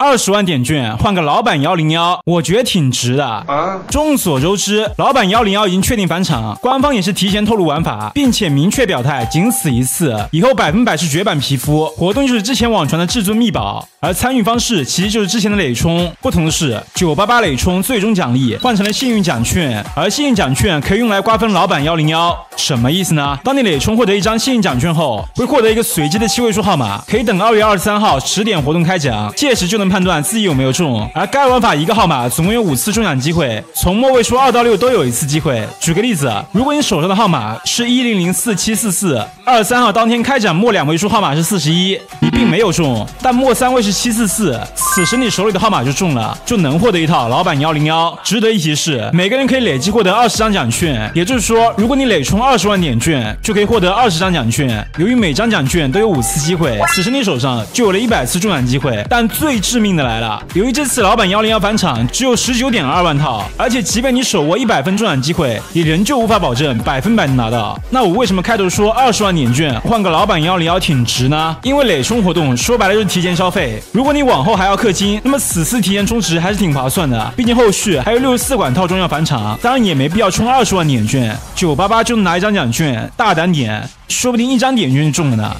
二十万点券换个老板幺零幺，我觉得挺值的。啊！众所周知，老板幺零幺已经确定返场，官方也是提前透露玩法，并且明确表态仅此一次，以后百分百是绝版皮肤。活动就是之前网传的至尊秘宝，而参与方式其实就是之前的累充。不同的是，九八八累充最终奖励换成了幸运奖券，而幸运奖券可以用来瓜分老板幺零幺。什么意思呢？当你累充获得一张幸运奖券后，会获得一个随机的七位数号码，可以等二月二十三号十点活动开奖，届时就能。判断自己有没有中，而该玩法一个号码总共有五次中奖机会，从末位数二到六都有一次机会。举个例子，如果你手上的号码是一零零四七四四，二十三号当天开奖末两位数号码是四十一，你并没有中，但末三位是七四四，此时你手里的号码就中了，就能获得一套老板幺零幺。值得一提是，每个人可以累计获得二十张奖券，也就是说，如果你累充二十万点券，就可以获得二十张奖券。由于每张奖券都有五次机会，此时你手上就有了一百次中奖机会。但最致命的来了，由于这次老板幺零幺返场只有十九点二万套，而且即便你手握一百分中奖机会，也仍旧无法保证百分百能拿到。那我为什么开头说二十万点券换个老板幺零幺挺值呢？因为累充活动说白了就是提前消费，如果你往后还要氪金，那么此次提前充值还是挺划算的。毕竟后续还有六十四款套装要返场，当然也没必要充二十万点券，九八八就能拿一张奖券，大胆点，说不定一张点券就中了呢。